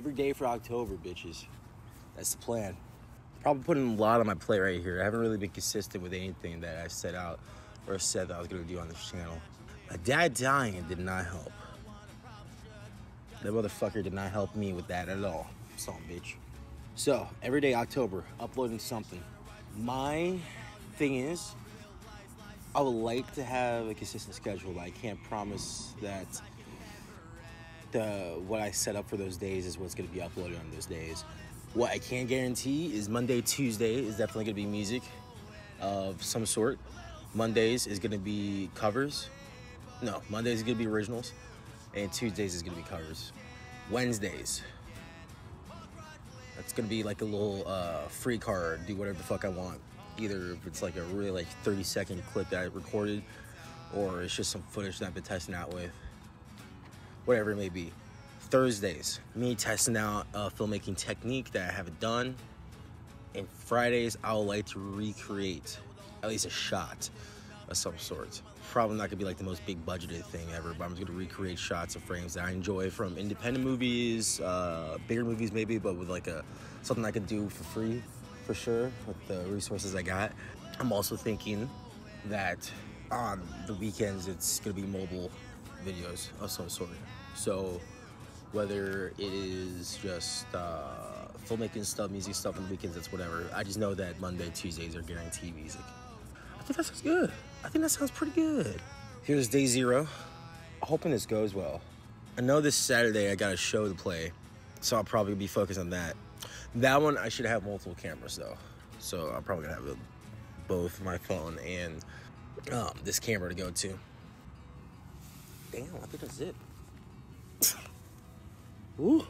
every day for October, bitches. That's the plan. Probably putting a lot on my plate right here. I haven't really been consistent with anything that I set out or said that I was gonna do on this channel. My dad dying did not help. That motherfucker did not help me with that at all. Son bitch. So, every day October, uploading something. My thing is, I would like to have a consistent schedule, but I can't promise that the what I set up for those days is what's gonna be uploaded on those days. What I can guarantee is Monday, Tuesday is definitely gonna be music of some sort. Mondays is gonna be covers. No, Mondays is gonna be originals, and Tuesdays is gonna be covers. Wednesdays, that's gonna be like a little uh, free card. Do whatever the fuck I want. Either if it's like a really like 30 second clip that I recorded, or it's just some footage that I've been testing out with. Whatever it may be. Thursdays, me testing out a filmmaking technique that I haven't done. And Fridays, I would like to recreate at least a shot of some sort. Probably not gonna be like the most big budgeted thing ever, but I'm just gonna recreate shots of frames that I enjoy from independent movies, uh, bigger movies maybe, but with like a something I could do for free, for sure, with the resources I got. I'm also thinking that on the weekends it's gonna be mobile videos of some sort. So whether it is just uh, filmmaking stuff, music stuff on the weekends, that's whatever. I just know that Monday, Tuesdays are guaranteed music. I think that sounds good. I think that sounds pretty good. Here's day zero. Hoping this goes well. I know this Saturday I got a show to play, so I'll probably be focused on that. That one I should have multiple cameras though, so I'm probably gonna have both my phone and um, this camera to go to. Damn, I think that's it. Ooh.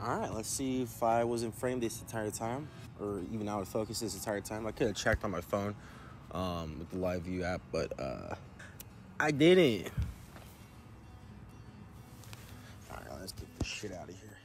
All right, let's see if I was in frame this entire time or even out of focus this entire time. I could have checked on my phone um, with the live view app, but uh, I didn't. All right, let's get this shit out of here.